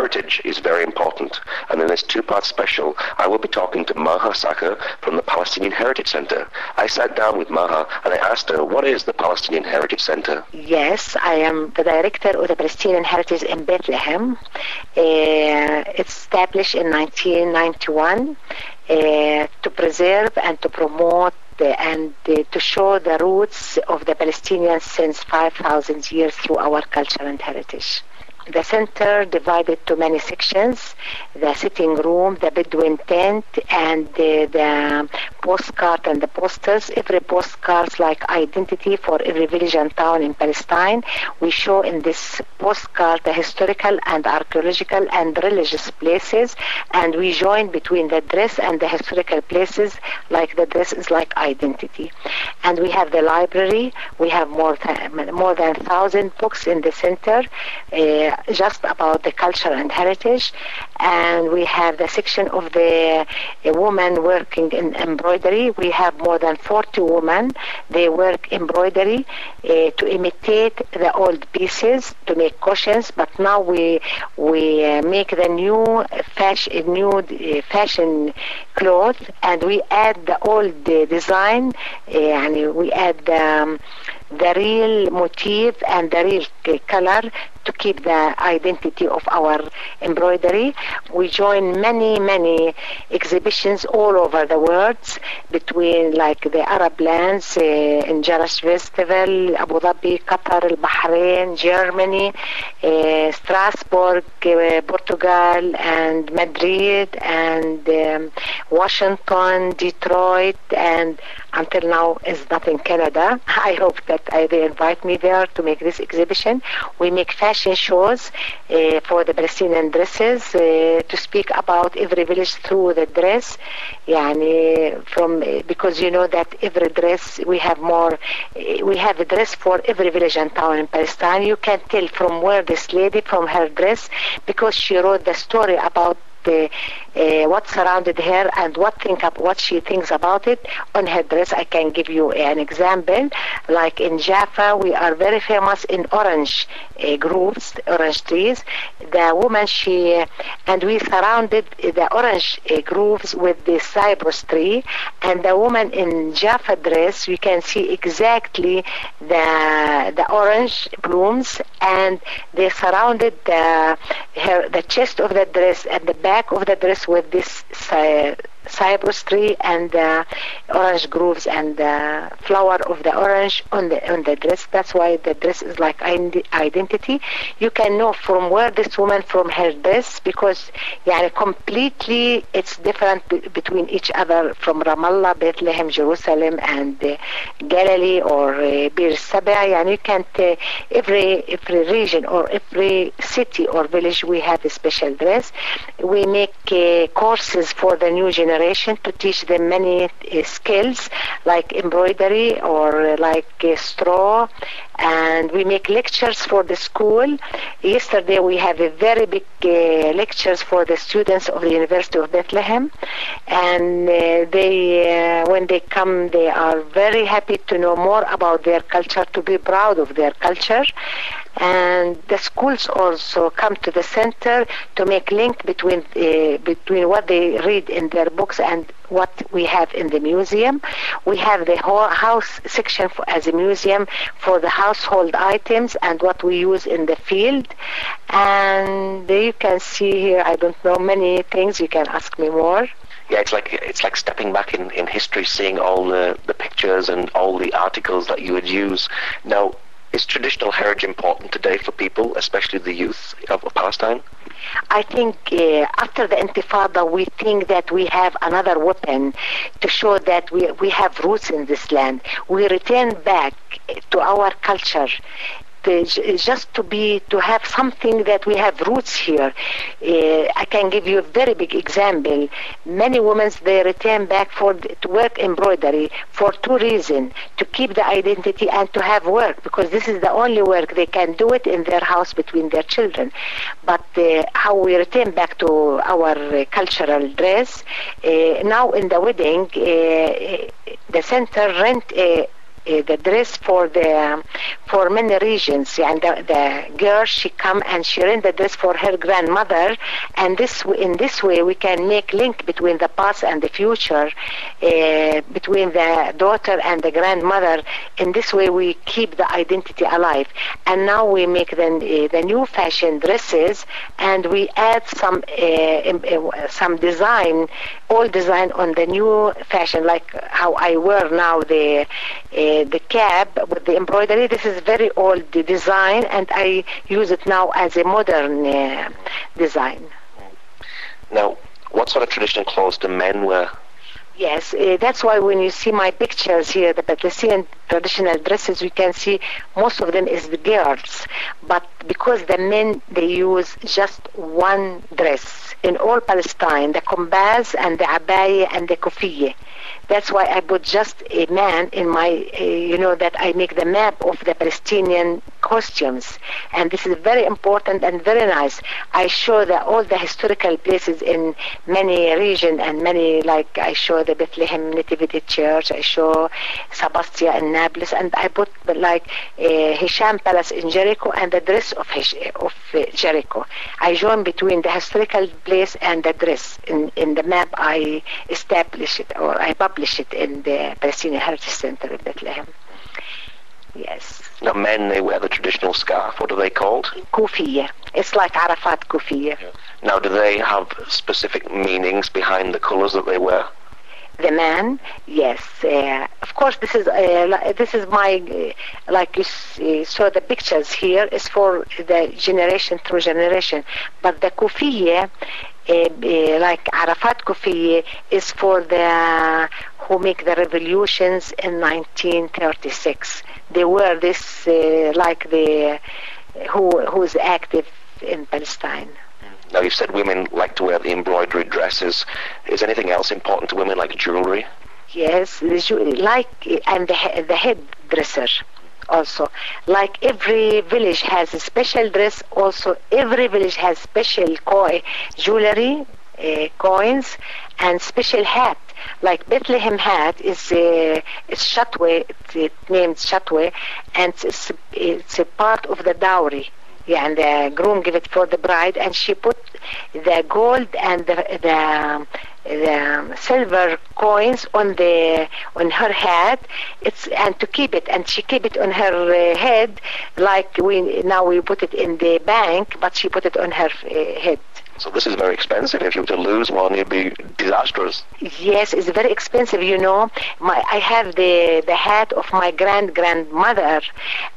heritage is very important. And in this two-part special, I will be talking to Maha Saca from the Palestinian Heritage Center. I sat down with Maha and I asked her, what is the Palestinian Heritage Center? Yes, I am the director of the Palestinian Heritage in Bethlehem. Uh, it's established in 1991 uh, to preserve and to promote and uh, to show the roots of the Palestinians since 5,000 years through our culture and heritage the center divided to many sections the sitting room the bedouin tent and the, the postcard and the posters. Every postcards like identity for every village and town in palestine. We show in this postcard the historical and archaeological and religious places and we join between the dress and the historical places like the dress is like identity. And we have the library. We have more than more than thousand books in the center uh, just about the culture and heritage. And we have the section of the woman working in embroidery we have more than 40 women. They work embroidery uh, to imitate the old pieces to make cushions but now we we uh, make the new fashion new uh, fashion clothes and we add the old design and we add um, the real motif and the real color to keep the identity of our embroidery. We join many, many exhibitions all over the world between like the Arab lands, uh, in Jarash Festival, Abu Dhabi, Qatar, Bahrain, Germany, uh, Strasbourg, uh, Portugal, and Madrid, and um, Washington, Detroit, and until now is not in Canada. I hope that uh, they invite me there to make this exhibition. We make fashion shows uh, for the Palestinian dresses uh, to speak about every village through the dress. Yani from because you know that every dress we have more, we have a dress for every village and town in Palestine. You can tell from where this lady from her dress because she wrote the story about uh, what surrounded her and what think what she thinks about it on her dress. I can give you an example. Like in Jaffa, we are very famous in orange uh, groves, orange trees. The woman she and we surrounded the orange uh, groves with the cypress tree, and the woman in Jaffa dress, we can see exactly the the orange blooms, and they surrounded the her the chest of the dress and the back of the dress with this uh, cypress tree and uh, orange groves and the flower of the orange on the on the dress. That's why the dress is like identity. You can know from where this woman from her dress because yeah, completely it's different between each other from Ramallah, Bethlehem, Jerusalem, and uh, Galilee or uh, Bir Sabah. You can uh, every every region or every city or village we have a special dress. We make uh, courses for the new generation generation to teach them many uh, skills like embroidery or uh, like uh, straw and we make lectures for the school. Yesterday we have a very big uh, lectures for the students of the university of bethlehem. And uh, they uh, when they come they are very happy to know more about their culture to be proud of their culture. And the schools also come to the center to make link between uh, between what they read in their books and what we have in the museum. We have the whole house section for, as a museum for the household items and what we use in the field. And you can see here, I don't know many things. You can ask me more. Yeah, it's like it's like stepping back in, in history, seeing all the, the pictures and all the articles that you would use. Now, is traditional heritage important today for people, especially the youth of, Palestine? I think uh, after the Intifada, we think that we have another weapon to show that we, we have roots in this land. We return back to our culture just to be to have something that we have roots here. Uh, I can give you a very big example. Many women they return back for to work embroidery for two reasons: to keep the identity and to have work because this is the only work they can do it in their house between their children. But uh, how we return back to our uh, cultural dress now in the wedding, the center rent uh, the dress for the for many regions. And the, the girl she come and she rent the dress for her grandmother, and this in this way we can make link between the past and the future, uh, between the daughter and the grandmother. In this way we keep the identity alive. And now we make the uh, the new fashion dresses, and we add some uh, some design, all design on the new fashion, like how I wear now the the cap with the embroidery. This is very old design, and I use it now as a modern uh, design. Now, what sort of traditional clothes do men wear? Yes, uh, that's why when you see my pictures here, the Palestinian traditional dresses, you can see most of them is the girls. But because the men, they use just one dress in all Palestine, the kumbaz and the abaya and the kufiyya. That's why I put just a man in my, uh, you know, that I make the map of the Palestinian costumes. And this is very important and very nice. I show the, all the historical places in many regions and many, like I show the Bethlehem Nativity Church, I show Sebastia in Nablus, and I put like uh, Hisham Palace in Jericho and the dress of, Hish, of uh, Jericho. I join between the historical place and the dress. In, in the map I establish it or I publish it in the Palestinian Heritage Center in Bethlehem. Yes. Now, men, they wear the traditional scarf. What are they called? Kufiya. It's like Arafat kufiya. Now, do they have specific meanings behind the colors that they wear? The man, yes. Uh, of course, this is uh, this is my uh, like you see, saw the pictures here is for the generation through generation, but the kufiya uh, uh, like Arafat Kufi is for the who make the revolutions in 1936. They were this uh, like the who who is active in Palestine. Now you've said women like to wear the embroidery dresses. Is anything else important to women like jewelry? Yes, the jewelry, like and the the headdresser also. Like every village has a special dress, also every village has special koi, jewelry, uh, coins, and special hat. Like Bethlehem hat is a it's shatwe, it's, it named shatwe, and it's, it's a part of the dowry. Yeah, and the groom give it for the bride, and she put the gold and the, the the silver coins on the on her head. It's and to keep it and she keep it on her uh, head like we now we put it in the bank but she put it on her uh, head so this is very expensive. If you were to lose one, it'd be disastrous. Yes, it's very expensive. You know, my I have the the hat of my grand grandmother,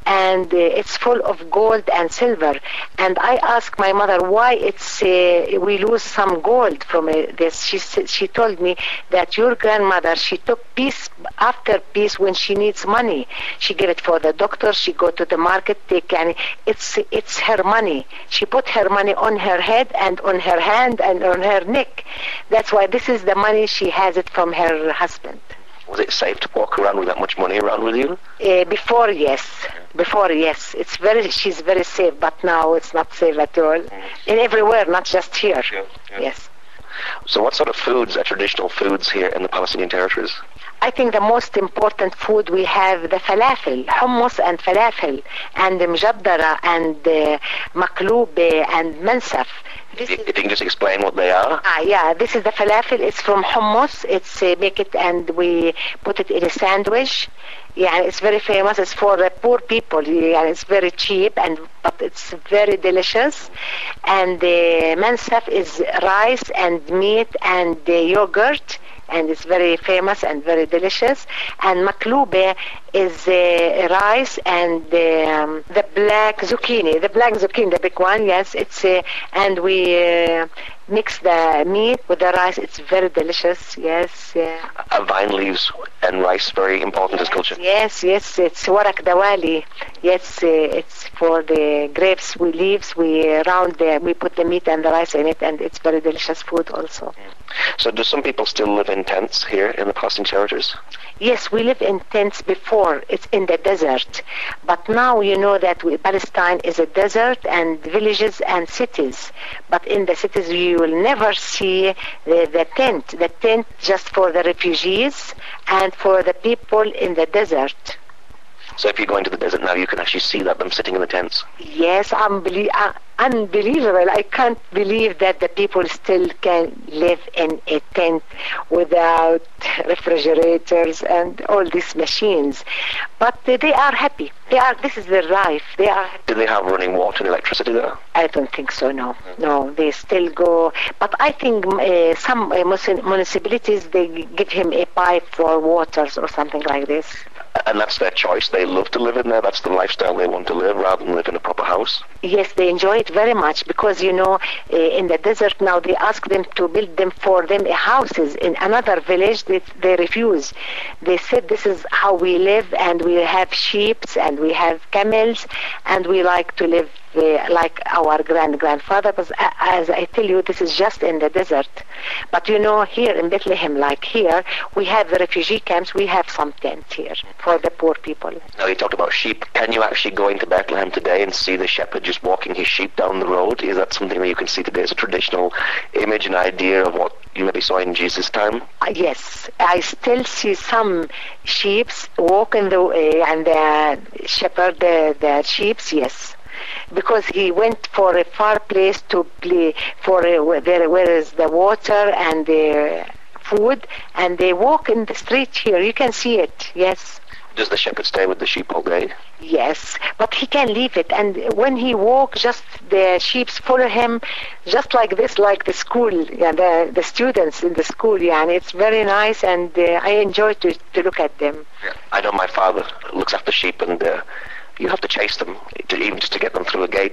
and uh, it's full of gold and silver. And I asked my mother why it's uh, we lose some gold from uh, this. She she told me that your grandmother she took piece after piece when she needs money. She gave it for the doctor. She go to the market take and it's it's her money. She put her money on her head and on her hand and on her neck. That's why this is the money she has it from her husband. Was it safe to walk around with that much money around with you? Uh, before, yes. Before, yes. It's very. She's very safe, but now it's not safe at all. Mm. And everywhere, not just here. Yeah, yeah. Yes. So, what sort of foods are traditional foods here in the Palestinian territories? I think the most important food we have the falafel, hummus and falafel, and mjaddara and uh, maklub and mansaf. This if you can just explain what they are. Ah, yeah, this is the falafel. It's from hummus. It's uh, make it and we put it in a sandwich. Yeah, it's very famous. It's for uh, poor people. Yeah, it's very cheap and but it's very delicious. And the uh, mansaf is rice and meat and uh, yogurt and it's very famous and very delicious. And maklube is uh, rice and um, the black zucchini, the black zucchini, the big one. Yes, it's uh, and we uh, mix the meat with the rice. It's very delicious. Yes. Yeah. Uh, vine leaves and rice very important as culture. Yes, yes. It's warak dawali. Yes, uh, it's for the grapes. We leaves. We round the. We put the meat and the rice in it, and it's very delicious food also. So, do some people still live in tents here in the Palestinian territories? Yes, we live in tents before. It's in the desert, but now you know that we, Palestine is a desert and villages and cities. But in the cities, you will never see the, the tent. The tent just for the refugees and for the people in the desert. So if you go into the desert now, you can actually see that them sitting in the tents. Yes, unbelie- uh, unbelievable. I can't believe that the people still can live in a tent without refrigerators and all these machines. But uh, they are happy. They are. This is their life. They are. Do they have running water and electricity there? I don't think so. No, no. They still go. But I think uh, some uh, municipalities they give him a pipe for waters or something like this. And that's their choice. They love to live in there. That's the lifestyle they want to live rather than live in a proper house. Yes, they enjoy it very much because you know uh, in the desert now they ask them to build them for them houses in another village. They, they refuse. They said this is how we live and we have sheep and we have camels and we like to live uh, like our grand grandfather. But as I tell you, this is just in the desert. But you know, here in Bethlehem, like here, we have the refugee camps. We have some tents here for the poor people. Now you talked about sheep. Can you actually go into Bethlehem today and see the shepherd just walking his sheep down the road? Is that something that you can see today as a traditional image and idea of what you maybe saw in Jesus' time? Uh, yes, I still see some sheep walking the way and the shepherd the, the sheep. Yes because he went for a far place to play for a, where, where is the water and the food and they walk in the street here. You can see it yes. Does the shepherd stay with the sheep all day? yes but he can leave it. And when he walks just the sheep follow him just like this like the school yeah, the, the students in the school yeah and it's very nice and uh, i enjoy to, to look at them. I know my father looks after sheep and uh, you have to chase them to, even just to get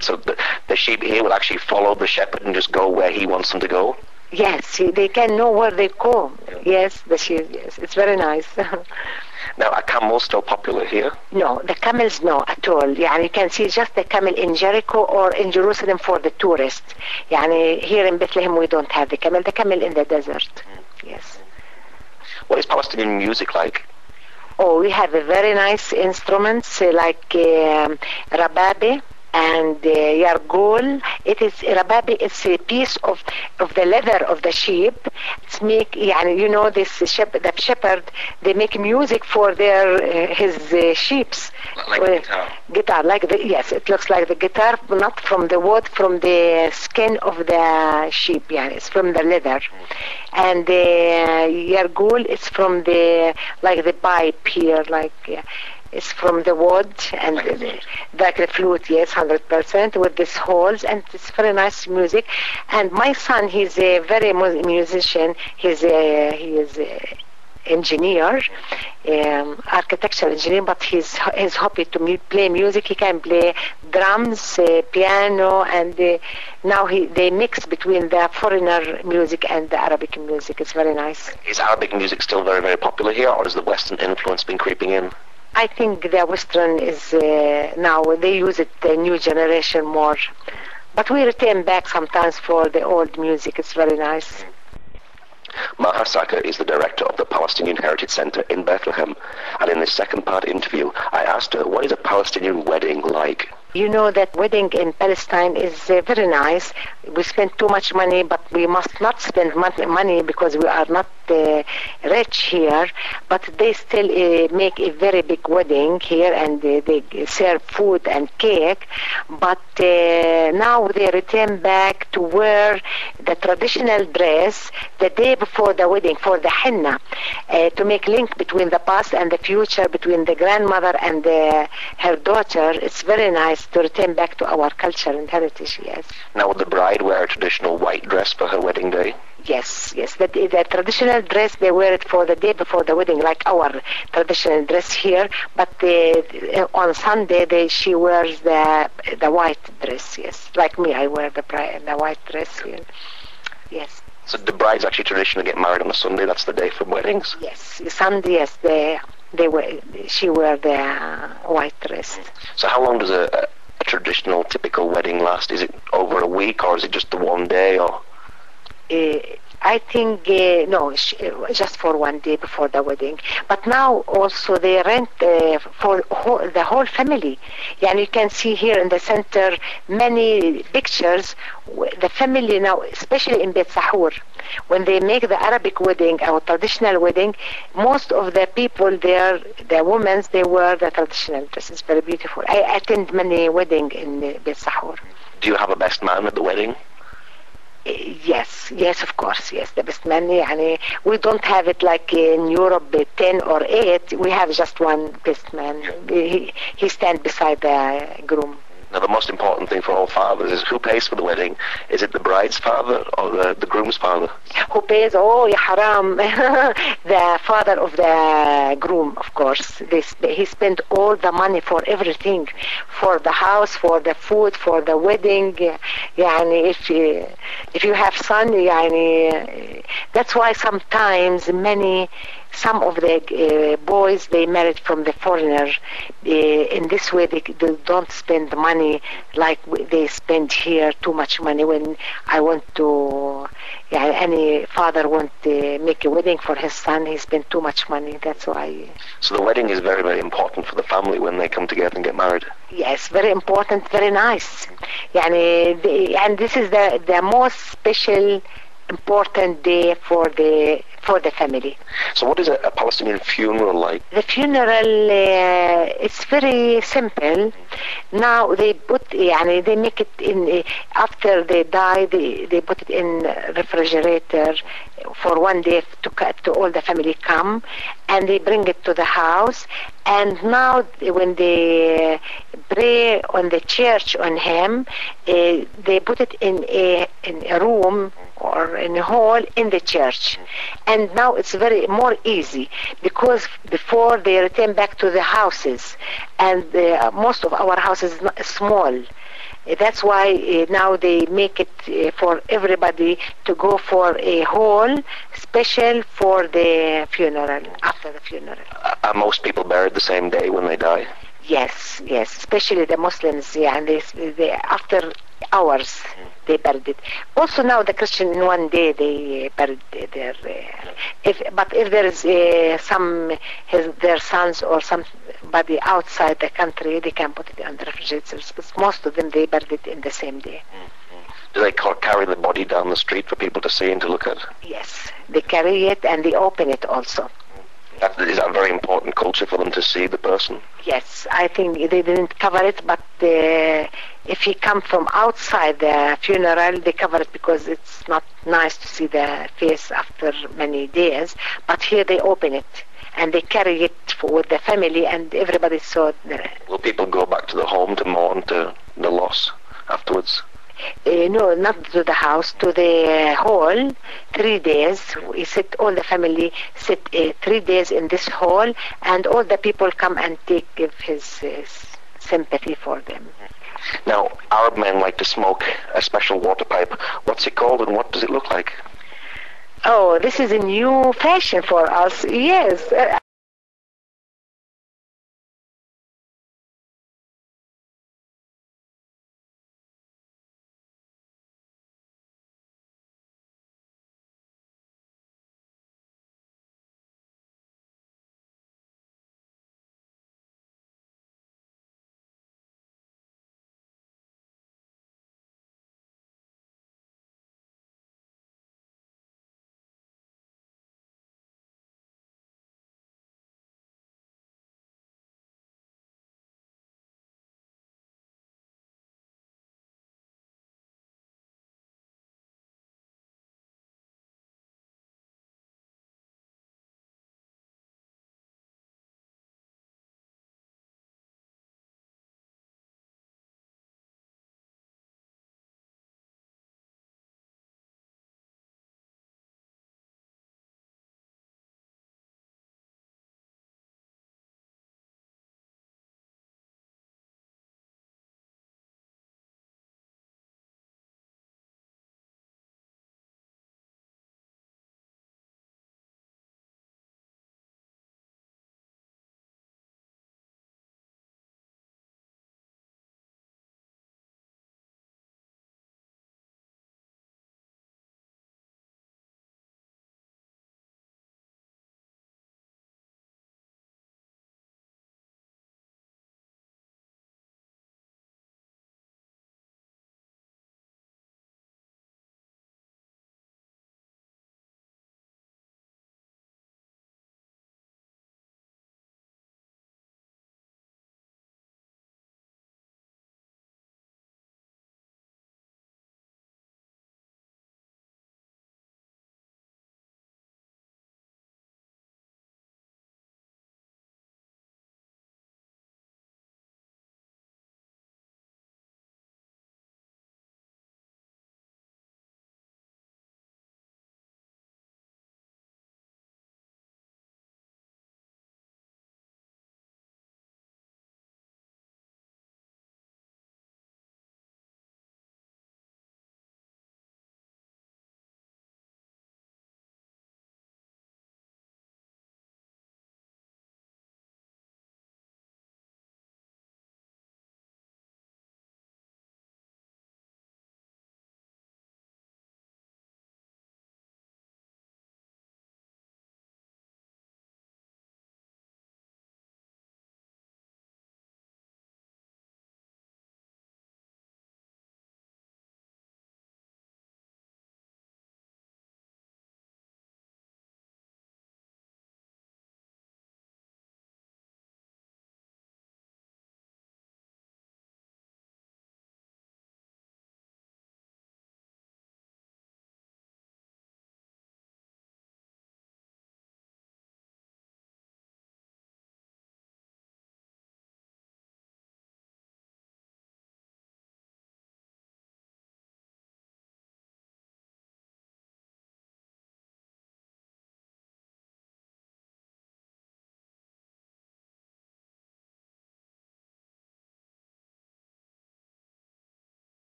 them through a gate. So the, the sheep here will actually follow the shepherd and just go where he wants them to go. yes they can know where they go yes the sheep yes it's very nice Now, are camels still popular here? No, the camels no at all. يعني you can see just the camel in Jericho or in Jerusalem for the tourists. يعني here in Bethlehem we don't have the camel. The camel in the desert. Yes. What is Palestinian music like? Oh, we have a very nice instruments uh, like um, rababe and uh, yargul. It is rababe. It's a piece of of the leather of the sheep. It's make يعني you know this shepherd, the shepherd they make music for their uh, his uh, sheeps. Like Well, guitar. Guitar, like the, yes, it looks like the guitar, not from the wood, from the skin of the sheep. Yeah, it's from the leather, and the yargul is from the like the pipe here, like yeah, it's from the wood and the, flute. like the flute. Yes, hundred percent with these holes, and it's very nice music. And my son, he's a very mu- musician. He's a he is. A, engineer, um, architectural engineer, but he's he's happy to mu- play music. He can play drums, uh, piano, and uh, now he they mix between the foreigner music and the Arabic music. It's very nice. Is Arabic music still very, very popular here, or has the Western influence been creeping in? I think the Western is uh, now they use it the new generation more, but we return back sometimes for the old music. It's very nice. Maha Saca is the director of the Palestinian Heritage Center in Bethlehem, and in this second part interview, I asked her, what is a Palestinian wedding like? You know that wedding in Palestine is uh, very nice. We spend too much money, but we must not spend mon- money because we are not uh, rich here. But they still uh, make a very big wedding here, and uh, they serve food and cake. But uh, now they return back to wear the traditional dress the day before the wedding for the henna, uh, to make link between the past and the future, between the grandmother and the, her daughter. It's very nice to return back to our culture and heritage. Yes, Now, would the bride wear a traditional white dress for her wedding day? Yes, yes. The, the traditional dress they wear it for the day before the wedding, like our traditional dress here. But the, on Sunday they, she wears the the white dress. Yes, like me, I wear the bride, the white dress here. Yes. So the brides actually traditionally get married on a Sunday, that's the day for weddings? Yes, Sunday, yes, they, they wear, she wear the uh, white dress. So how long does a, a, a traditional, typical wedding last? Is it over a week, or is it just the one day, or... Uh, I think uh, no, just for one day before the wedding. But now also they rent uh, for whole, the whole family. Yeah, and you can see here in the center many pictures. The family now, especially in Bet Sahur, when they make the Arabic wedding or traditional wedding, most of the people there, the women, they wear the traditional dresses. Very beautiful. I attend many wedding in uh, Bet Sahur. Do you have a best man at the wedding? Yes, yes, of course, yes. The best man, يعني, we don't have it like in Europe, uh, 10 or 8. We have just one best man. He, he stands beside the groom. Now, the most important thing for all fathers is who pays for the wedding. Is it the bride's father or the, the groom's father? Who pays? Oh, ya haram. the father of the groom, of course. They, sp- he spent all the money for everything, for the house, for the food, for the wedding. يعني if you, if you have son, يعني, that's why sometimes many some of the uh, boys they married from the foreigners. Uh, in this way, they, they don't spend money like they spend here too much money. When I want to, yeah, any father want to make a wedding for his son, he spend too much money. That's why. So the wedding is very very important for the family when they come together and get married. Yes, very important, very nice. Mm-hmm. Yeah, and, uh, and this is the the most special important day for the for the family So what is a, a Palestinian funeral like? The funeral uh, it's very simple. Now they put يعني they make it in uh, after they die they, they put it in refrigerator for one day to cut to all the family come and they bring it to the house and now when they pray on the church on him uh, they put it in a in a room or in a hall in the church. And now it's very more easy because before they return back to the houses. And uh, most of our houses is small. That's why uh, now they make it uh, for everybody to go for a hall special for the funeral after the funeral. Are- Are most people buried the same day when they die? Yes, yes, especially the Muslims, yeah, and they, they after hours they buried it. Also now the Christian in one day they buried their. Uh, if but if there is uh, some his, their sons or somebody outside the country, they can put it on the refrigerators. But most of them they buried it in the same day. Do they ca- carry the body down the street for people to see and to look at? Yes, they carry it and they open it also. That, is that a very important culture for them to see the person? Yes, I think they didn't cover it, but uh, if he come from outside the funeral, they cover it because it's not nice to see the face after many days. But here they open it and they carry it for, with the family, and everybody saw. The, Will people go back to the home to mourn to the loss afterwards? uh, no, not to the house, to the hall. Three days. We sit, all the family sit uh, three days in this hall, and all the people come and take give his uh, sympathy for them. Now, Arab men like to smoke a special water pipe. What's it called and what does it look like? Oh, this is a new fashion for us. Yes,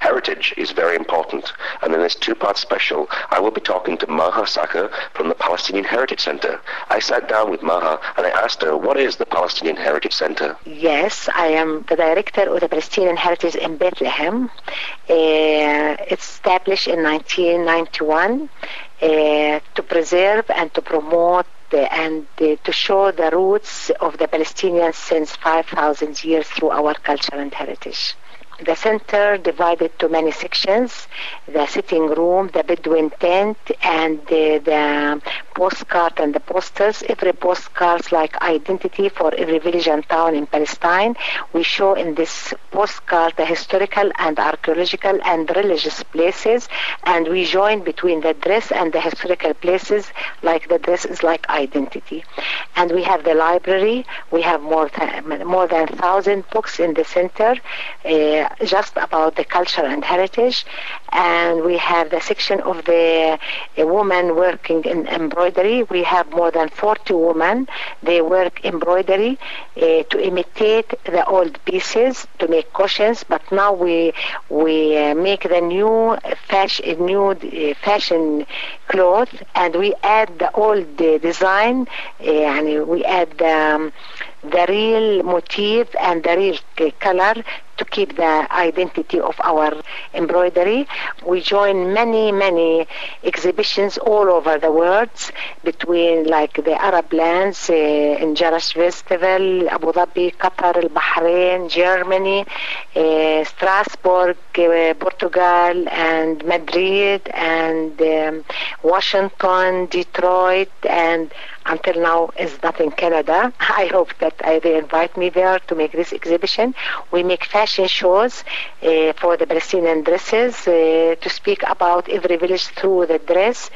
heritage is very important. And in this two-part special, I will be talking to Maha Saca from the Palestinian Heritage Center. I sat down with Maha and I asked her, what is the Palestinian Heritage Center? Yes, I am the director of the Palestinian Heritage in Bethlehem. Uh, it's established in 1991 uh, to preserve and to promote and uh, to show the roots of the Palestinians since 5,000 years through our culture and heritage. The center divided to many sections, the sitting room, the Bedouin tent, and the, the postcard and the posters. Every postcard like identity for every village and town in Palestine. We show in this postcard the historical and archaeological and religious places, and we join between the dress and the historical places like the dress is like identity. And we have the library. We have more than, more than 1,000 books in the center. Uh, just about the culture and heritage and we have the section of the woman working in embroidery. We have more than 40 women. They work embroidery uh, to imitate the old pieces to make cushions but now we we uh, make the new fashion new uh, fashion cloth and we add the old design and we add um, the real motif and the real color to keep the identity of our embroidery. We join many, many exhibitions all over the world between like the Arab lands, uh, in Jarash Festival, Abu Dhabi, Qatar, Bahrain, Germany, uh, Strasbourg, uh, Portugal, and Madrid, and um, Washington, Detroit, and until now is not in Canada. I hope that uh, they invite me there to make this exhibition. We make fashion shows uh, for the Palestinian dresses uh, to speak about every village through the dress.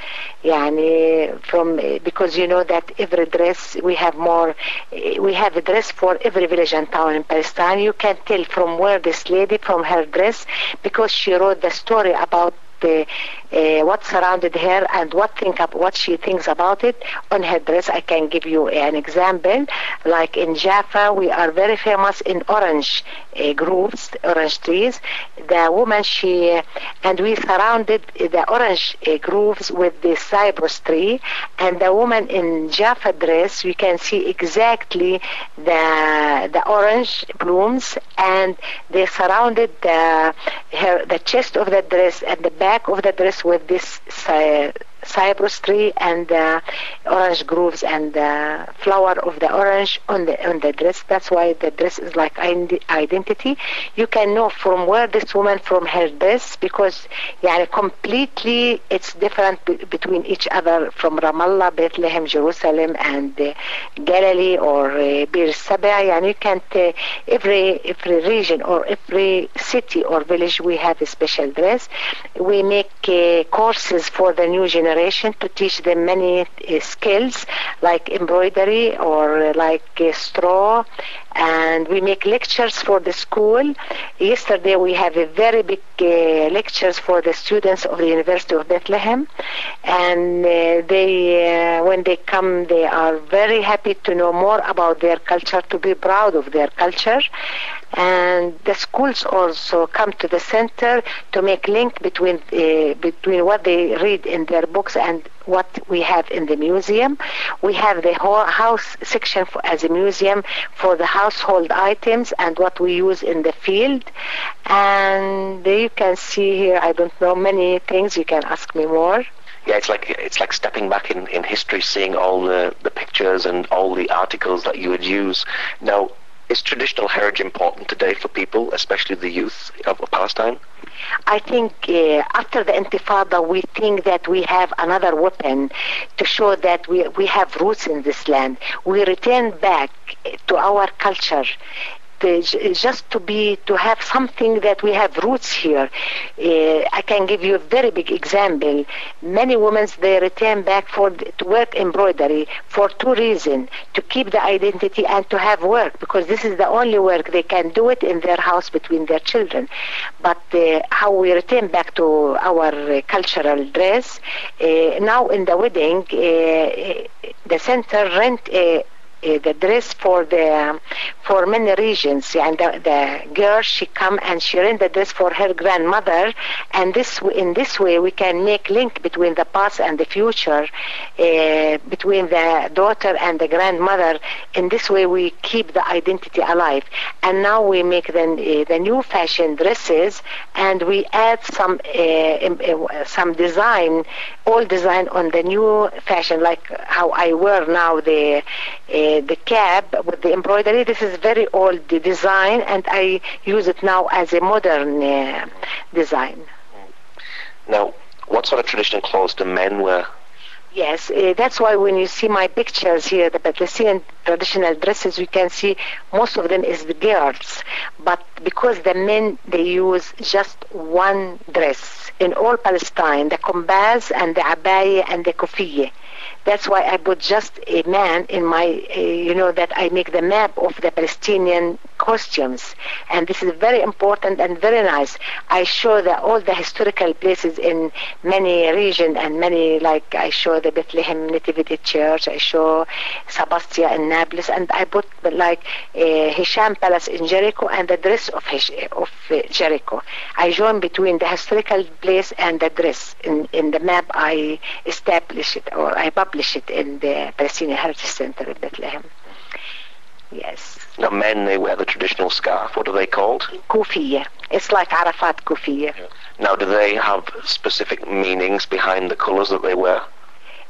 Yani from because you know that every dress we have more, we have a dress for every village and town in Palestine. You can tell from where this lady from her dress because she wrote the story about what surrounded her and what think up, what she thinks about it on her dress. I can give you an example. Like in Jaffa, we are very famous in orange uh, groves, orange trees. The woman she and we surrounded the orange groves with the cypress tree, and the woman in Jaffa dress, we can see exactly the the orange blooms, and they surrounded the her the chest of the dress and the back back of the dress with this uh, cypress tree and orange groves and the flower of the orange on the on the dress. That's why the dress is like identity. You can know from where this woman from her dress because yeah, completely it's different between each other from Ramallah, Bethlehem, Jerusalem, and uh, Galilee or uh, Bir Sabah. And you can't uh, every every region or every city or village we have a special dress. We make uh, courses for the new generation to teach them many uh, skills like embroidery or uh, like uh, straw. And we make lectures for the school. Yesterday we have a very big uh, lectures for the students of the University of Bethlehem. And uh, they uh, when they come they are very happy to know more about their culture to be proud of their culture. And the schools also come to the center to make link between between what they read in their books and what we have in the museum. We have the whole house section for, as a museum for the household items and what we use in the field. And you can see here, I don't know many things. You can ask me more. Yeah, it's like it's like stepping back in, in history, seeing all the, the pictures and all the articles that you would use. Now, is traditional heritage important today for people, especially the youth of, Palestine? I think uh, after the Intifada, we think that we have another weapon to show that we, we have roots in this land. We return back to our culture just to be to have something that we have roots here. Uh, I can give you a very big example. Many women they return back for to work embroidery for two reasons: to keep the identity and to have work because this is the only work they can do it in their house between their children. But uh, how we return back to our uh, cultural dress now in the wedding, the center rent a the dress for the for many regions. And the, the girl she come and she rent the dress for her grandmother, and this in this way we can make link between the past and the future, uh, between the daughter and the grandmother. In this way we keep the identity alive. And now we make the uh, the new fashion dresses, and we add some uh, some design, all design on the new fashion, like how I wear now the the cap with the embroidery. This is very old design, and I use it now as a modern uh, design. Now, what sort of traditional clothes do men wear? Yes, uh, that's why when you see my pictures here, the Bethlehem traditional dresses, you can see most of them is the girls. But because the men, they use just one dress in all Palestine, the kumbaz and the abaya and the kufiyah. That's why I put just a man in my, uh, you know, that I make the map of the Palestinian costumes. And this is very important and very nice. I show the, all the historical places in many regions and many, like I show the Bethlehem Nativity Church, I show Sebastia in Nablus, and I put like uh, Hisham Palace in Jericho and the dress of, Hish, of uh, Jericho. I join between the historical place and the dress. In, in the map I establish it or I publish it in the Palestinian Heritage Center in Bethlehem. Yes. Now, men, they wear the traditional scarf. What are they called? Kufiya. It's like Arafat kufiya. Yeah. Now, do they have specific meanings behind the colors that they wear?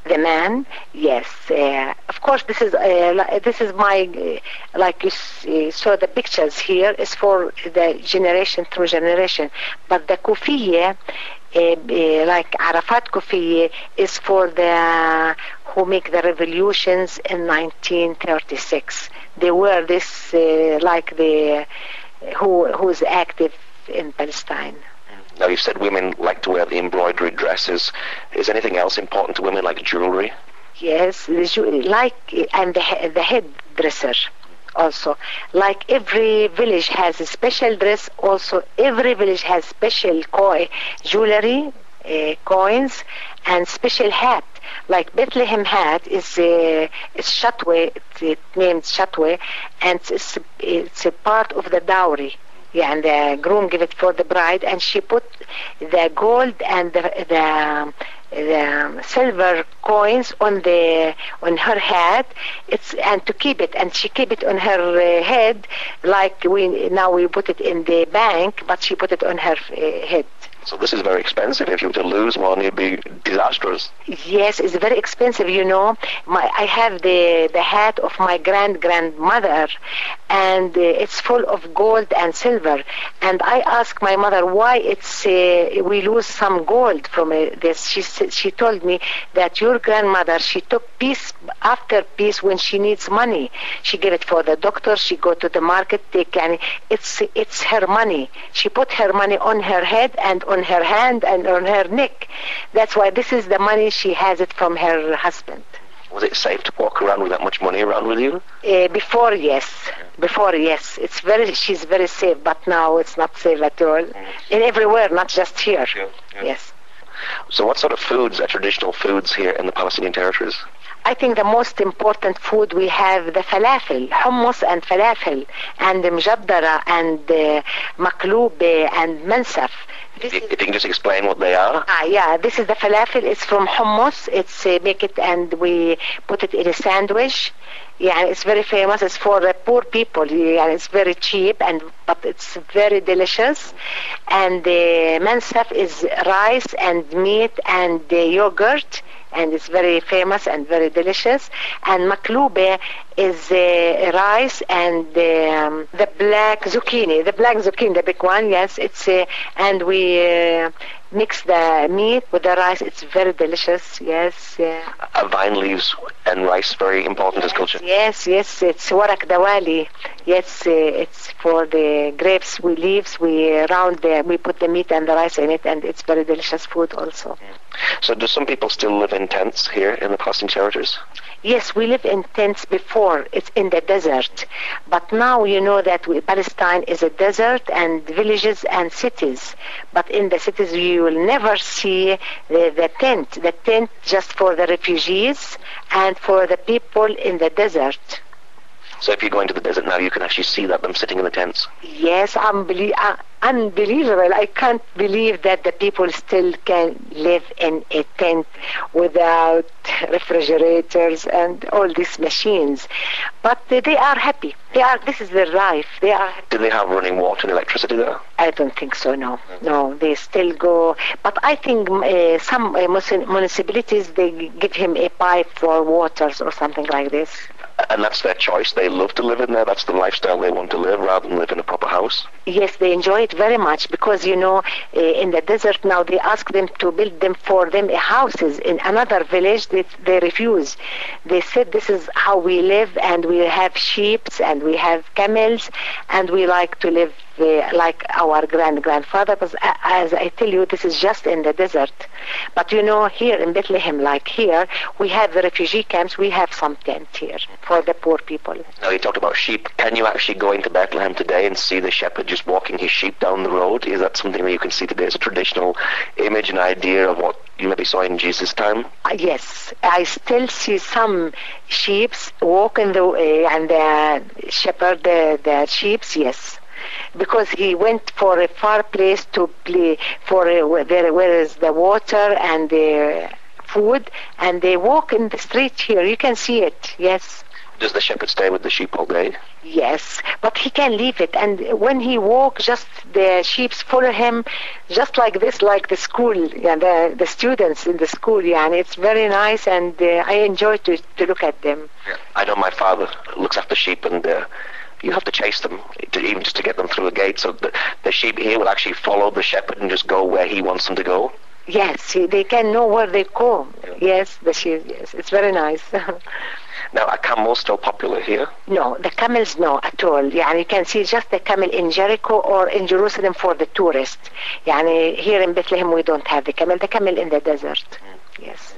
The man, yes. Uh, of course, this is uh, this is my uh, like you see, saw the pictures here is for the generation through generation, but the kufiya uh, like Arafat Kufi is for the who make the revolutions in 1936. They were this uh, like the who who's active in Palestine. Now you said women like to wear the embroidery dresses. Is anything else important to women like jewelry? Yes, the jewelry, like and the the hairdresser also. Like every village has a special dress, also every village has special coin, jewelry, uh, coins, and special hat. Like Bethlehem hat is uh, is shatwe, it's named shatwe, and it's, it's a part of the dowry. Yeah, and the groom give it for the bride, and she put the gold and the, the the silver coins on the on her head. It's and to keep it and she keep it on her uh, head like we now we put it in the bank but she put it on her uh, head so this is very expensive. If you were to lose one, it'd be disastrous. Yes, it's very expensive. You know, my I have the the hat of my grand grandmother, and uh, it's full of gold and silver. And I asked my mother why it's uh, we lose some gold from uh, this. She she told me that your grandmother she took piece after piece when she needs money. She gave it for the doctor. She go to the market take and it's it's her money. She put her money on her head and on her hand and on her neck. That's why this is the money she has it from her husband. Was it safe to walk around with that much money around with you? Uh, before, yes. Before, yes. It's very. She's very safe, but now it's not safe at all. And everywhere, not just here. Yeah, yeah. Yes. So, what sort of foods are traditional foods here in the Palestinian territories? I think the most important food we have the falafel, hummus and falafel, and the mjaddara and uh, maklube and mansaf. This if you can just explain what they are. Ah, yeah, this is the falafel. It's from hummus. It's uh, make it and we put it in a sandwich. Yeah, it's very famous. It's for the poor people. Yeah, it's very cheap and but it's very delicious. And the uh, mansaf is rice and meat and uh, yogurt and it's very famous and very delicious. And maklube is uh, rice and um, the black zucchini, the black zucchini, the big one. Yes, it's uh, and we uh, mix the meat with the rice. It's very delicious. Yes. Uh, vine leaves and rice very important yes, as culture. Yes, yes. It's warak dawali. Yes, uh, it's for the grapes. We leaves. We round the. We put the meat and the rice in it, and it's very delicious food also. So, do some people still live in tents here in the Palestinian territories? Yes, we live in tents before. It's in the desert. But now you know that we, Palestine is a desert and villages and cities. But in the cities you will never see the, the tent. The tent just for the refugees and for the people in the desert. So if you go into the desert now, you can actually see that them sitting in the tents. Yes, unbelie- uh, unbelievable. I can't believe that the people still can live in a tent without refrigerators and all these machines. But uh, they are happy. They are. This is their life. They are. Do they have running water and electricity there? I don't think so. No, no. They still go. But I think uh, some uh, municipalities they give him a pipe for waters or something like this and that's their choice. They love to live in there. That's the lifestyle they want to live rather than live in a proper house. Yes, they enjoy it very much because, you know, uh, in the desert now they ask them to build them for them houses. In another village, they, they refuse. They said this is how we live and we have sheep and we have camels and we like to live uh, like our grand grandfather. Because as I tell you, this is just in the desert. But you know, here in Bethlehem, like here, we have the refugee camps. We have some tents here for the poor people. Now you talked about sheep. Can you actually go into Bethlehem today and see the shepherd just walking his sheep down the road? Is that something that you can see today as a traditional image and idea of what you maybe saw in Jesus' time? Uh, yes, I still see some sheep walking the way and the shepherd the, the sheep. Yes because he went for a far place to play for a, where, where is the water and the food and they walk in the street here. You can see it yes. Does the shepherd stay with the sheep all day? Yes but he can leave it. And when he walk just the sheep follow him just like this like the school yeah the the students in the school yeah and it's very nice and uh, i enjoy to to look at them. Yeah. i know my father looks after sheep and uh, you have to chase them, to, even just to get them through a gate. So the, the sheep here will actually follow the shepherd and just go where he wants them to go. Yes, they can know where they go. Yeah. Yes, the sheep. Yes, it's very nice. now, are camels still popular here? No, the camels no at all. Yeah, you can see just the camel in Jericho or in Jerusalem for the tourists. Yeah, here in Bethlehem we don't have the camel. The camel in the desert. Mm. Yes.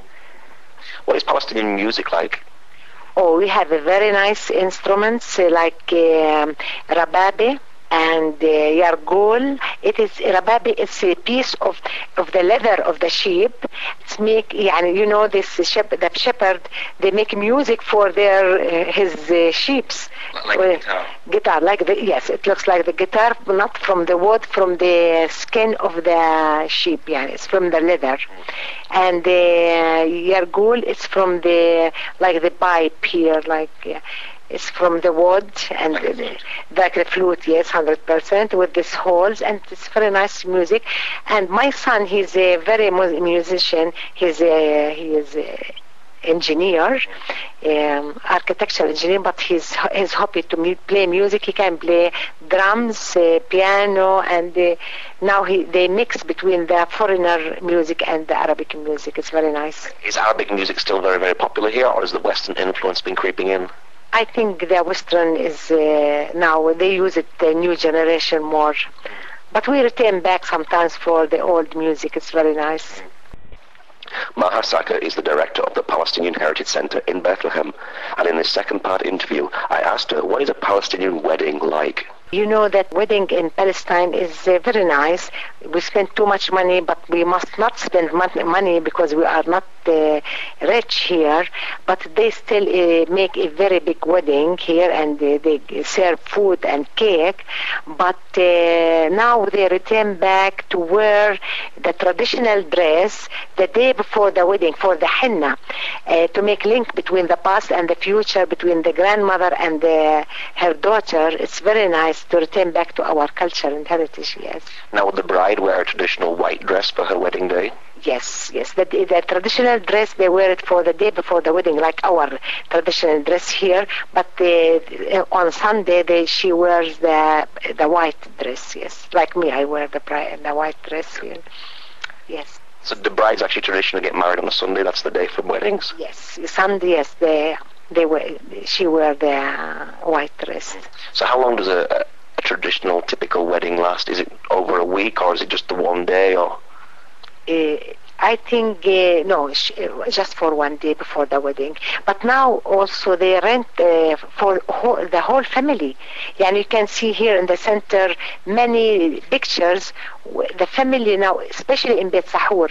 What is Palestinian music like? Oh, we have a very nice instruments uh, like um, rababe and uh, yargul. It is rababe. It's a piece of of the leather of the sheep. It's make يعني, you know this shepherd, the shepherd they make music for their uh, his uh, sheep's like well, guitar. guitar like the yes it looks like the guitar not from the wood from the skin of the sheep yeah it's from the leather and the yargul is from the like the pipe here like yeah it's from the wood and the, like the flute, yes, hundred percent with these holes, and it's very nice music. And my son, he's a very mu- musician. He's a he is a engineer, um, architectural engineer, but he's his hobby to me, play music. He can play drums, uh, piano, and uh, now he they mix between the foreigner music and the Arabic music. It's very nice. Is Arabic music still very very popular here, or has the Western influence been creeping in? I think the Western is uh, now they use it the new generation more, but we return back sometimes for the old music. It's very nice. Maha Saca is the director of the Palestinian Heritage Center in Bethlehem, and in this second part interview, I asked her what is a Palestinian wedding like. You know that wedding in Palestine is uh, very nice. We spend too much money, but we must not spend money because we are not uh, rich here. But they still uh, make a very big wedding here, and uh, they serve food and cake. But uh, now they return back to wear the traditional dress the day before the wedding for the henna, uh, to make link between the past and the future, between the grandmother and her daughter. It's very nice to return back to our culture and heritage, yes. Now, would the bride wear a traditional white dress for her wedding day? Yes, yes. The, the traditional dress, they wear it for the day before the wedding, like our traditional dress here. But the, on Sunday, they, she wears the the white dress, yes. Like me, I wear the, the white dress here. Yes. So the brides actually traditionally get married on a Sunday. That's the day for weddings. Yes, Sunday. Yes, they they wear she wear the white dress. So how long does a, a traditional typical wedding last? Is it over a week or is it just the one day or? Uh, I think uh, no, sh- uh, just for one day before the wedding. But now also they rent uh, for whole, the whole family. And you can see here in the center many pictures. The family now, especially in Beit Sahur,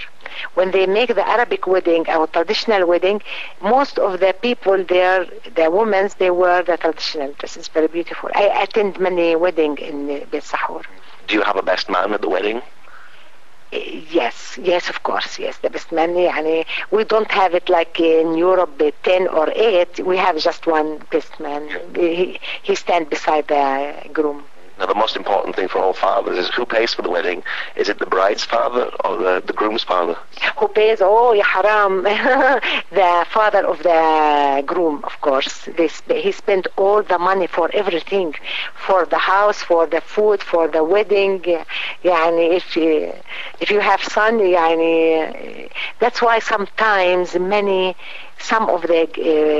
when they make the Arabic wedding or traditional wedding, most of the people there, the women, they wear the traditional dresses. Very beautiful. I attend many wedding in uh, Beit Sahur. Do you have a best man at the wedding? Yes, yes, of course, yes. The best man, يعني, we don't have it like in Europe, uh, 10 or 8. We have just one best man. He, he stand beside the groom. Now, the most important thing for all fathers is who pays for the wedding. Is it the bride's father or the, the groom's father? Who pays? Oh, ya haram. the father of the groom, of course. They sp- he spent all the money for everything, for the house, for the food, for the wedding. يعني if you, if you have son, يعني, that's why sometimes many some of the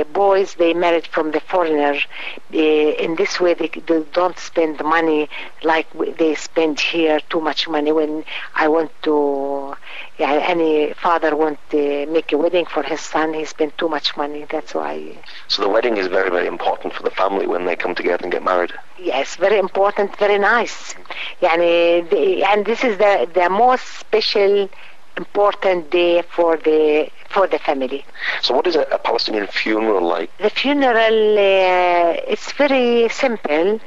uh, boys they married from the foreigners. Uh, in this way, they, they don't spend money like they spend here too much money. When I want to, yeah, any father want to make a wedding for his son, he spent too much money. That's why. So the wedding is very very important for the family when they come together and get married. Yes, very important, very nice. Mm-hmm. Yeah, and, and this is the the most special important day for the for the family So what is a, a Palestinian funeral like? The funeral uh, it's very simple.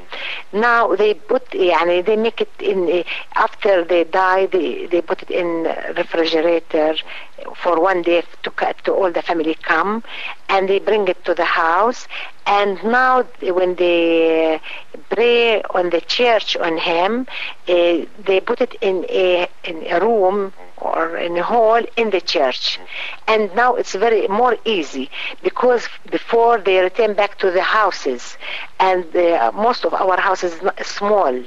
Now they put يعني they make it in uh, after they die they, they put it in refrigerator for one day to cut to all the family come and they bring it to the house and now when they pray on the church on him uh, they put it in a in a room or in a hall in the church. And now it's very more easy because before they return back to the houses. And uh, most of our houses is small.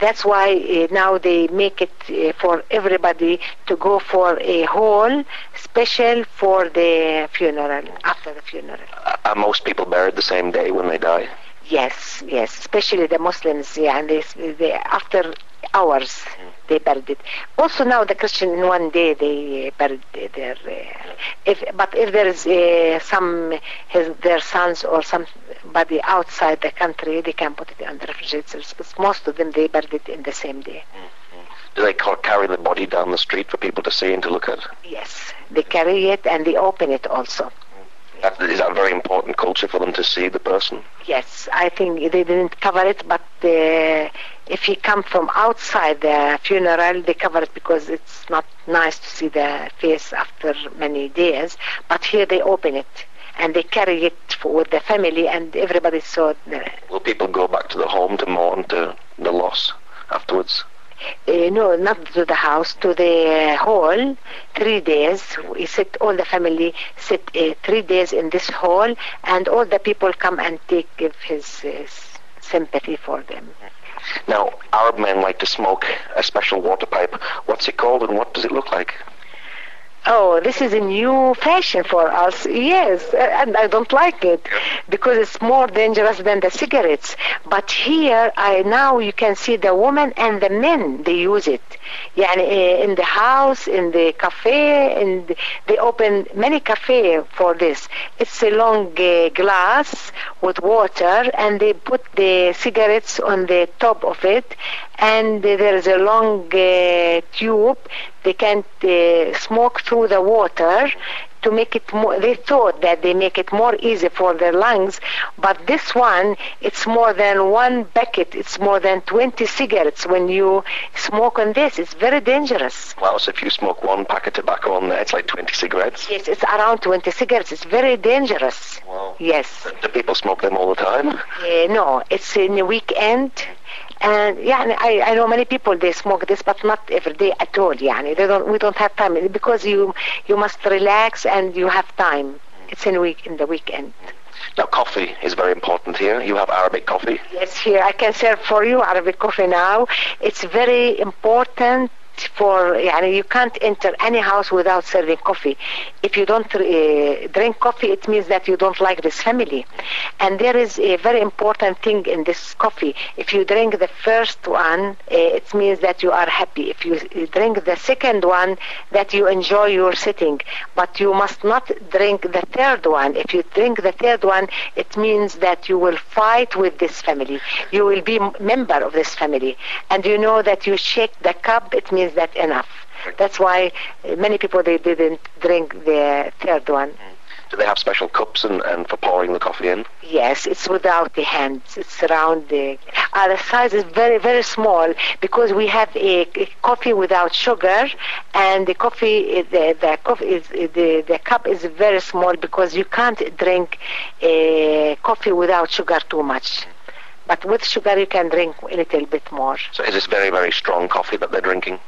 That's why uh, now they make it uh, for everybody to go for a hall special for the funeral after the funeral. Are most people buried the same day when they die? Yes, yes, especially the Muslims, yeah, and they, they after hours they buried it. Also now the Christian in one day they uh, buried their. Uh, if but if there is uh, some his, their sons or somebody outside the country, they can put it on the refrigerators. But most of them they buried it in the same day. Do they carry the body down the street for people to see and to look at? Yes, they carry it and they open it also. That, is that a very important culture for them to see the person? Yes, I think they didn't cover it, but uh, if he come from outside the funeral, they cover it because it's not nice to see the face after many days. But here they open it and they carry it for, with the family, and everybody saw. The, Will people go back to the home to mourn to the loss afterwards? Uh, no, not to the house, to the hall. Three days. We sit, all the family sit uh, three days in this hall, and all the people come and take give his uh, sympathy for them. Now, Arab men like to smoke a special water pipe. What's it called and what does it look like? oh, this is a new fashion for us. Yes, and I don't like it because it's more dangerous than the cigarettes. But here, I now you can see the women and the men they use it. Yeah, in the house, in the cafe, and they open many cafe for this. It's a long uh, glass with water, and they put the cigarettes on the top of it, and there is a long uh, tube. They can uh, smoke through the water to make it more. They thought that they make it more easy for their lungs, but this one, it's more than one bucket. It's more than 20 cigarettes. When you smoke on this, it's very dangerous. Well, so if you smoke one pack of tobacco on there, it's like 20 cigarettes. Yes, it's around 20 cigarettes. It's very dangerous. Wow. Yes. Do people smoke them all the time? Uh, no, it's in the weekend and yeah, I, I know many people they smoke this, but not every day at all. Yeah, they don't. We don't have time because you you must relax and you have time. It's in week in the weekend. Now, coffee is very important here. You have Arabic coffee. Yes, here I can serve for you Arabic coffee now. It's very important for يعني you can't enter any house without serving coffee if you don't uh, drink coffee it means that you don't like this family and there is a very important thing in this coffee if you drink the first one uh, it means that you are happy if you drink the second one that you enjoy your sitting but you must not drink the third one if you drink the third one it means that you will fight with this family you will be member of this family and you know that you shake the cup it means that enough that's why many people they didn't drink the third one mm. Do they have special cups and, and for pouring the coffee in? Yes, it's without the hands. It's around the. Uh, the size is very very small because we have a, a coffee without sugar, and the coffee eh, the the coffee is eh, the the cup is very small because you can't drink a coffee without sugar too much. Mm. But with sugar you can drink a little bit more. So is this very, very strong coffee that they're drinking?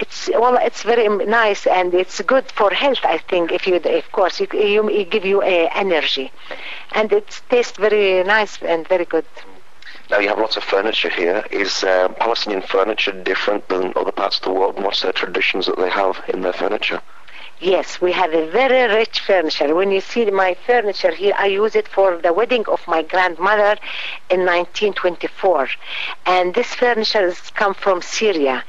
It's well, it's very nice and it's good for health. I think if you, of course, you, you, it give you a energy, and it tastes very nice and very good. Now you have lots of furniture here. Is uh, Palestinian furniture different than other parts of the world? And what's the traditions that they have in their furniture? Yes, we have a very rich furniture. When you see my furniture here, I use it for the wedding of my grandmother in 1924. And this furniture has come from Syria,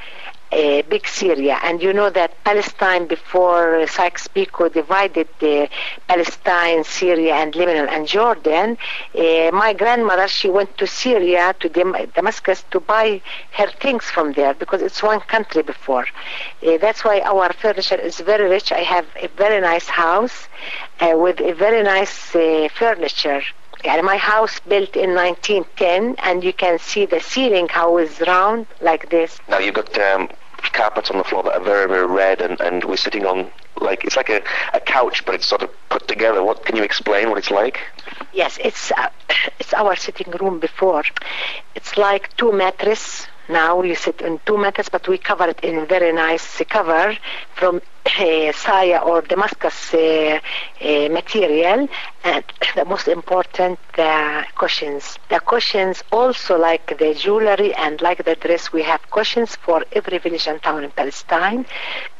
uh, big Syria. And you know that Palestine before Sykes-Picot divided uh, Palestine, Syria, and Lebanon and Jordan, uh, my grandmother, she went to Syria, to Dam- Damascus, to buy her things from there because it's one country before. Uh, that's why our furniture is very rich. I have a very nice house uh, with a very nice furniture. Yeah, my house built in 1910, and you can see the ceiling how it's round like this. Now you've got um, carpets on the floor that are very, very red, and, and we're sitting on like it's like a, a couch, but it's sort of put together. What can you explain what it's like? Yes, it's uh, it's our sitting room before. It's like two mattress. Now you sit in two mattress, but we cover it in very nice cover from Saya or Damascus uh, uh, material. And the most important, the cushions. The cushions also like the jewelry and like the dress. We have cushions for every village and town in Palestine.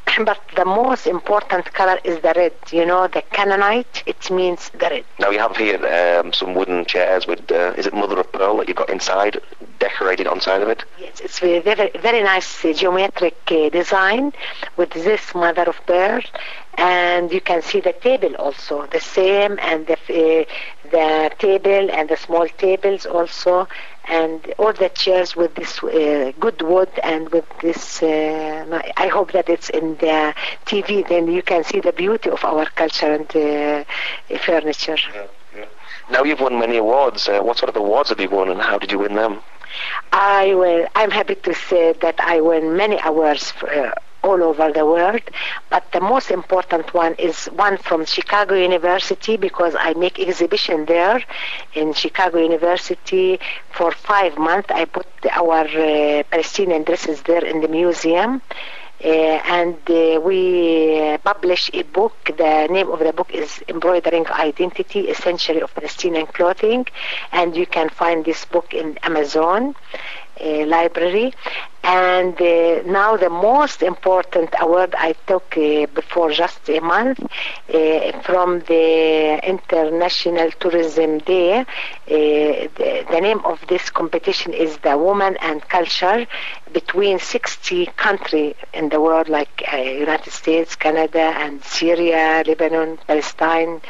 But the most important color is the red. You know, the Canaanite, it means the red. Now you have here um, some wooden chairs with uh, is it mother of pearl that you've got inside, decorated on side of it? Yes, it's very, very, very nice uh, geometric uh, design with this mother of And you can see the table also, the same, and the, uh, the table and the small tables also, and all the chairs with this uh, good wood and with this. Uh, I hope that it's in the TV. Then you can see the beauty of our culture and uh, furniture. Now you've won many awards. Uh, what sort of awards have you won, and how did you win them? I will. I'm happy to say that I won many awards. For, uh, all over the world, but the most important one is one from Chicago University because I make exhibition there in Chicago University for five months. I put our uh, Palestinian dresses there in the museum. Uh, and uh, we publish a book. The name of the book is Embroidering Identity, A Century of Palestinian Clothing. And you can find this book in Amazon uh, library. And uh, now the most important award I took uh, before just a month uh, from the International Tourism Day. Uh, the, the, name of this competition is the Woman and Culture between 60 countries in the world like uh, United States, Canada, and Syria, Lebanon, Palestine,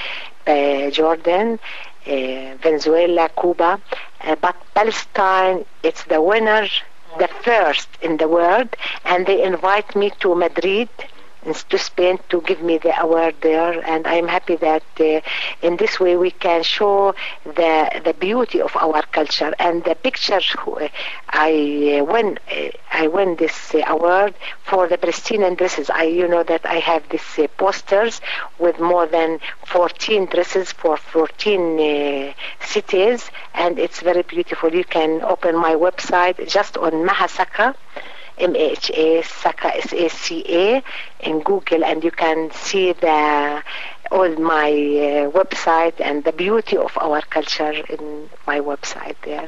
Jordan. Venezuela, Cuba, uh, but Palestine, it's the winner, the first in the world, and they invite me to Madrid to Spain to give me the award there. And I'm happy that uh, in this way we can show the the beauty of our culture. And the picture I win I win this award for the Palestinian dresses I you know that I have these uh, posters with more than 14 dresses for 14 uh, cities and it's very beautiful you can open my website just on Maha Saca M-A-H-A, Saca, S-A-C-A, in Google, and you can see the all my uh, website and the beauty of our culture in my website there.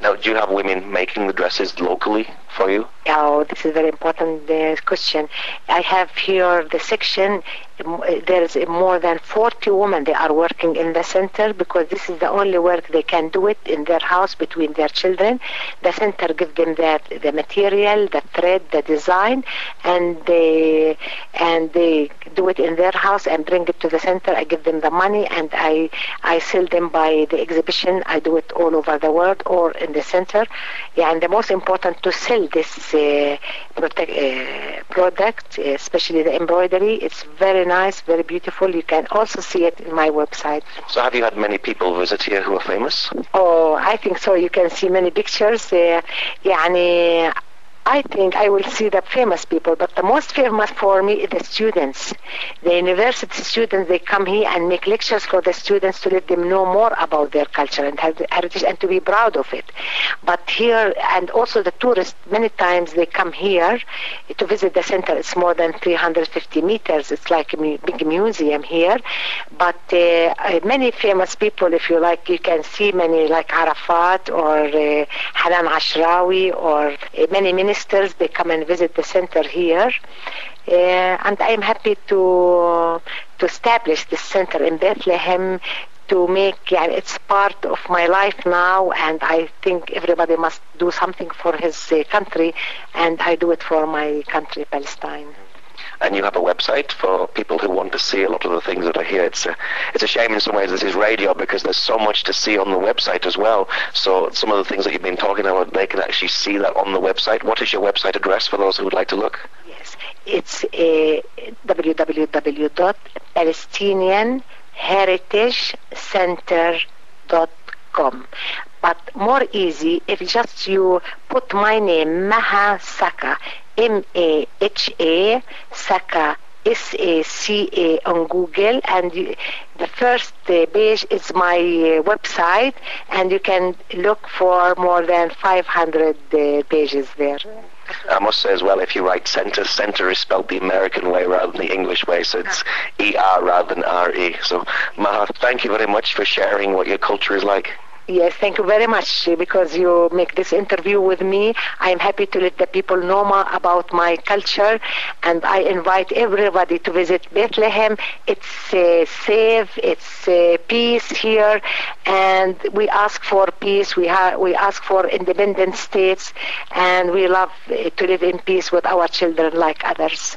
Now, do you have women making the dresses locally for you? Oh, this is a very important uh, question. I have here the section. Um, There is more than 40 women. They are working in the center because this is the only work they can do it in their house between their children. The center gives them the, the material, the thread, the design, and they and they do it in their house and bring it to the center. I give them the money and I I sell them by the exhibition. I do it all over the world or in the center. Yeah, and the most important to sell this uh, protect, uh, product, especially the embroidery. It's very nice, very beautiful. You can also see it in my website. So, have you had many people visit here who are famous? Oh, I think so. You can see many pictures. Uh, يعني I think I will see the famous people, but the most famous for me is the students. The university students, they come here and make lectures for the students to let them know more about their culture and heritage and to be proud of it. But here, and also the tourists, many times they come here to visit the center. It's more than 350 meters. It's like a big museum here. But uh, uh, many famous people, if you like, you can see many like Arafat or uh, Hanan Ashrawi or uh, many ministers. They come and visit the center here. Uh, and I am happy to to establish this center in Bethlehem to make yeah, it's part of my life now and I think everybody must do something for his uh, country and I do it for my country Palestine. And you have a website for people who want to see a lot of the things that are here. It's a, it's a shame in some ways this is radio because there's so much to see on the website as well. So some of the things that you've been talking about, they can actually see that on the website. What is your website address for those who would like to look? Yes, it's uh, www.palestinianheritagecenter.com. But more easy if just you put my name Maha Saca, M-A-H-A Saca. S-A-C-A on Google and you, the first uh, page is my uh, website and you can look for more than 500 uh, pages there. I must say as well, if you write center, center is spelled the American way rather than the English way, so it's E-R rather than R-E. So, Maha, thank you very much for sharing what your culture is like. Yes, thank you very much because you make this interview with me. I am happy to let the people know more about my culture and I invite everybody to visit Bethlehem. It's uh, safe, it's uh, peace here and we ask for peace. We, ha- we ask for independent states and we love uh, to live in peace with our children like others.